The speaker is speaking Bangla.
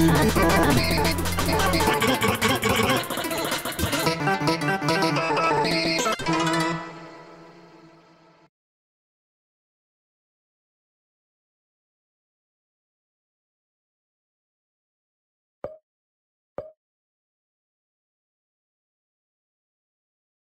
Thank you.